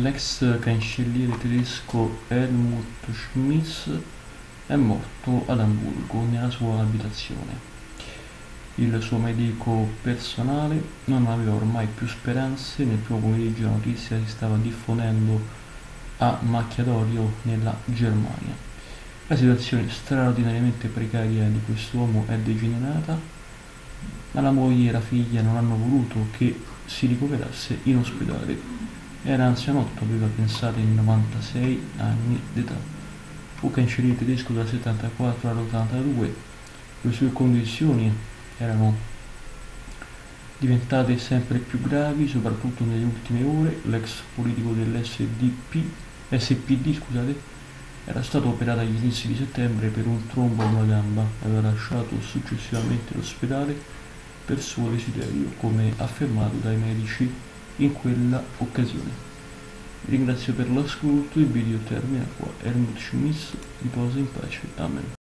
L'ex cancelliere tedesco Helmut Schmitz è morto ad Amburgo nella sua abitazione. Il suo medico personale non aveva ormai più speranze, nel primo pomeriggio la notizia si stava diffondendo a macchia d'olio nella Germania. La situazione straordinariamente precaria di quest'uomo è degenerata, ma la moglie e la figlia non hanno voluto che si ricoverasse in ospedale era anzianotto, aveva pensato in 96 anni d'età. Fu cancelliere tedesco dal 74 all'82. Le sue condizioni erano diventate sempre più gravi, soprattutto nelle ultime ore. L'ex politico dell'SDP, SPD, scusate, era stato operato agli inizi di settembre per un trombo a una gamba. Aveva lasciato successivamente l'ospedale per suo desiderio, come affermato dai medici in quella occasione. Vi ringrazio per l'ascolto, il video termina qua, Helmut Schmitz riposa in pace, amen.